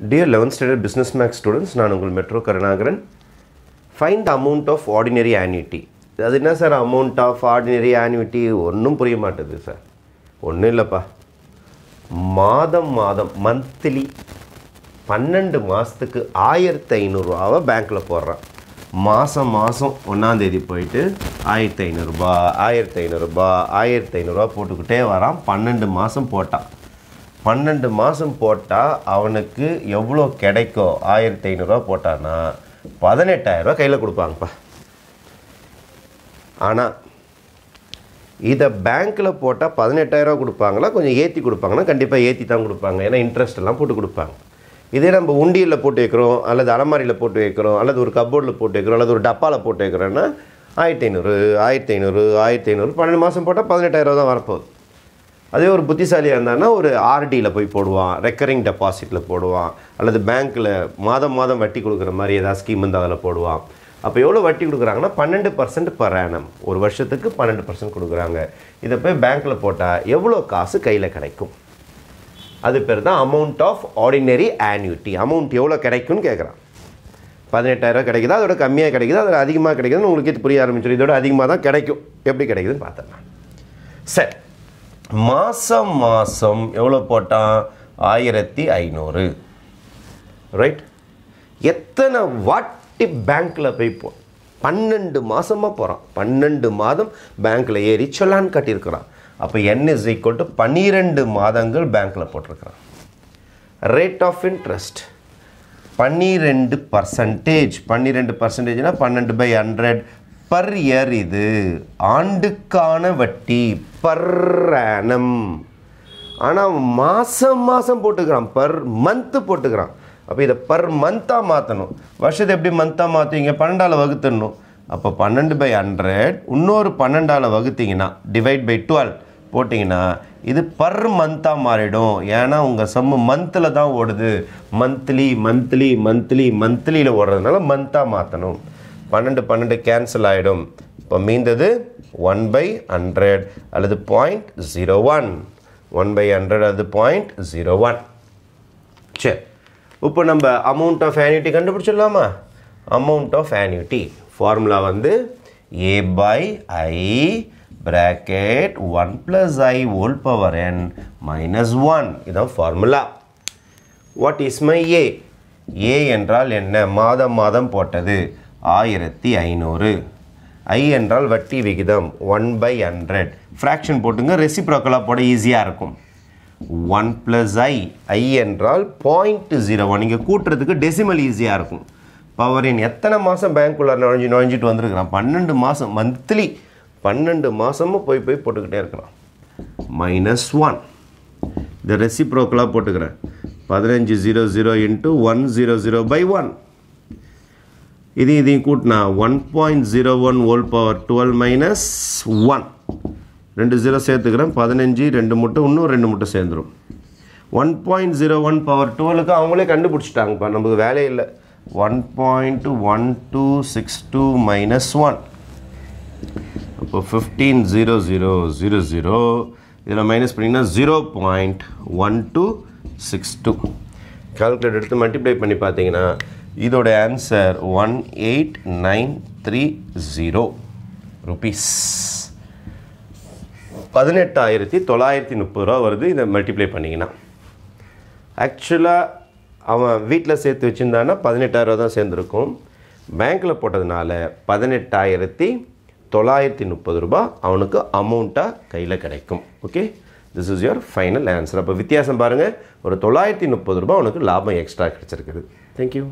Dear eleventh standard business maths students நான் உங்கள் metro Karunakaran. Find the amount of ordinary annuity அது என்ன sir amount of ordinary annuity ஒன்றும் புரிய மாட்டேது சார் ஒன்றும் இல்லைப்பா. மாதம் மாதம் மந்த்லி பன்னெண்டு மாதத்துக்கு ஆயிரத்தி ஐநூறுரூவாவை பேங்க்கில் போடுறான். மாதம் மாதம் ஒன்றாந்தேதி போயிட்டு ஆயிரத்தி ஐநூறுரூபா ஆயிரத்தி ஐநூறுரூபா ஆயிரத்தி ஐநூறுரூவா போட்டுக்கிட்டே வரான். பன்னெண்டு மாதம் போட்டான். பன்னெண்டு மாதம் போட்டால் அவனுக்கு எவ்வளோ கிடைக்கும் ஆயிரத்தி ஐநூறுரூவா போட்டான்னா பதினெட்டாயிரரூவா கையில் கொடுப்பாங்கப்பா. ஆனால் இதை பேங்க்கில் போட்டால் பதினெட்டாயிரரூவா கொடுப்பாங்களா கொஞ்சம் ஏற்றி கொடுப்பாங்கன்னா கண்டிப்பாக ஏற்றி தான் கொடுப்பாங்க. ஏன்னா இன்ட்ரெஸ்ட் எல்லாம் போட்டு கொடுப்பாங்க. இதே நம்ம உண்டியில் போட்டு வைக்கிறோம் அல்லது அலமாரியில் போட்டு வைக்கிறோம் அல்லது ஒரு கப்போர்டில் போட்டு வைக்கிறோம் அல்லது ஒரு டப்பாவில் போட்டு வைக்கிறோன்னா ஆயிரத்தி ஐநூறு ஆயிரத்தி ஐநூறு ஆயிரத்தி ஐநூறு பன்னெண்டு மாதம் போட்டால் பதினெட்டாயிரரூவா தான் வரப்போகுது. அதே ஒரு புத்திசாலியாக இருந்தான்னா ஒரு ஆர்டியில் போய் போடுவான் ரெக்கரிங் டெபாசிட்டில் போடுவான் அல்லது பேங்க்கில் மாதம் மாதம் வட்டி கொடுக்குற மாதிரி ஏதாவது ஸ்கீம் இருந்தால் அதில் போடுவான். அப்போ எவ்வளோ வட்டி கொடுக்குறாங்கன்னா பன்னெண்டு பர்சன்ட் பர் ஆனம் ஒரு வருஷத்துக்கு பன்னெண்டு பர்சன்ட் கொடுக்குறாங்க. இதை போய் பேங்க்கில் போட்டால் எவ்வளோ காசு கையில் கிடைக்கும்? அது பேர் தான் amount of ordinary annuity amount எவ்வளோ கிடைக்கும்னு கேட்குறான் பதினெட்டாயிரம் கிடைக்குதா? அதோட கம்மியாக கிடைக்குதா? அதில் அதிகமாக கிடைக்குதுன்னு உங்களுக்கு புரிய ஆரம்பிச்சிடும். இதோட அதிகமாக தான் கிடைக்கும். எப்படி கிடைக்குதுன்னு பார்த்தேன் சரி மாதம் மாதம் எவ்வளோ போட்டான்? ஆயிரத்தி ஐநூறு. ரைட் எத்தனை வாட்டி பேங்க்கில் போய் போ பன்னெண்டு மாதமாக போகிறான் பன்னெண்டு மாதம் பேங்க்கில் ஏறி சொல்லான்னு கட்டியிருக்கிறான். அப்போ என் இஸ் ஈக்குவல் டு பன்னிரெண்டு மாதங்கள் பேங்க்கில் போட்டிருக்கிறான். ரேட் ஆஃப் இன்ட்ரெஸ்ட் பன்னிரெண்டு பர்சன்டேஜ் பன்னிரெண்டு பர்சன்டேஜ்னால் பன்னெண்டு பை ஹண்ட்ரட் பர் இயர் இது ஆண்டுக்கான வட்டி பர் ஆனம் ஆனால் மாதம் மாதம் போட்டுக்கிறான். Per month போட்டுக்கிறான். அப்போ இதை பர் மந்த்தாக மாற்றணும் வருஷத்தை எப்படி மந்த்தாக மாற்றுவீங்க பன்னெண்டால் வகுத்துடணும். அப்போ பன்னெண்டு பை ஹண்ட்ரட் இன்னொரு பன்னெண்டால் வகுத்தீங்கன்னா டிவைட் பை டுவெல் போட்டிங்கன்னா இது பர் மந்த்தாக மாறிடும். ஏன்னா உங்கள் சம்மு மந்தில் தான் ஓடுது. மந்த்லி மந்த்லி மந்த்லி மந்த்லியில் ஓடுறதுனால மந்த்தாக மாற்றணும் பன்னெண்டு பன்னெண்டு கேன்சல் ஆகிடும் இப்போ மீந்தது ஒன் பை ஹண்ட்ரட் அல்லது point zero one one by hundred அல்லது பாயிண்ட் ஜீரோ ஒன் சரி இப்போ நம்ம அமௌண்ட் ஆஃப் ஆன்யூட்டி கண்டுபிடிச்சிடலாமா? அமௌண்ட் ஆஃப் ஆன்யூட்டி ஃபார்முலா வந்து A by I bracket 1 plus i whole power n minus 1 இதான் formula what is my A A என்றால் என்ன? மாதம் மாதம் போட்டது. ஆயிரத்தி ஐநூறு. ஐ என்றால் வட்டி விகிதம் ஒன் பை ஹண்ட்ரட் ஃப்ராக்ஷன் போட்டுங்க ரெசிப்ரோக்கலாக போட ஈஸியாக இருக்கும். ஒன் ப்ளஸ் ஐ ஐ என்றால் பாயிண்ட் ஜீரோ ஒன் இங்கே கூட்டுறதுக்கு டெசிமல் ஈஸியாக இருக்கும். பவர் எத்தனை மாதம் பேங்க்குள்ளே நுழைஞ்சு நுழைஞ்சிட்டு வந்திருக்கிறான்? பன்னெண்டு மாதம் மந்த்லி பன்னெண்டு மாதமும் போய் போய் போட்டுக்கிட்டே இருக்கிறான். மைனஸ் ஒன் இந்த ரெசிப்ரோக்கலாக போட்டுக்கிறேன். பதினஞ்சு zero zero into one zero zero by one இது இதையும் கூட்டினா one point zero one whole power twelve minus one ரெண்டு ஜீரோ சேர்த்துக்கிறேன் பதினஞ்சு ரெண்டு முட்டை இன்னும் ரெண்டு முட்டை சேர்ந்துடும் one point zero one power டுவெலுக்கு அவங்களே கண்டுபிடிச்சிட்டாங்கப்பா. நமக்கு வேலையே இல்லை. One point one two six two minus one அப்போ fifteen zero zero zero zero இதில் மைனஸ் பண்ணிங்கன்னா zero point one two six two calculate எடுத்து மல்டிப்ளை பண்ணி பார்த்தீங்கன்னா இதோட answer one eight nine three zero rupees பதினெட்டாயிரத்தி தொள்ளாயிரத்தி முப்பது ரூபா வருது. இதை மல்டிப்ளை பண்ணிங்கன்னா ஆக்சுவலாக அவன் வீட்டில் சேர்த்து வச்சுருந்தான்னா பதினெட்டாயிரரூவா தான் சேர்ந்துருக்கும். பேங்க்கில் போட்டதுனால பதினெட்டாயிரத்தி தொள்ளாயிரத்தி முப்பது ரூபா அவனுக்கு அமௌண்ட்டாக கையில் கிடைக்கும். Okay this is your final answer அப்போ வித்தியாசம் பாருங்கள் ஒரு தொள்ளாயிரத்தி முப்பது ரூபா அவனுக்கு லாபம் எக்ஸ்ட்ரா கிடச்சிருக்குது. தேங்க்யூ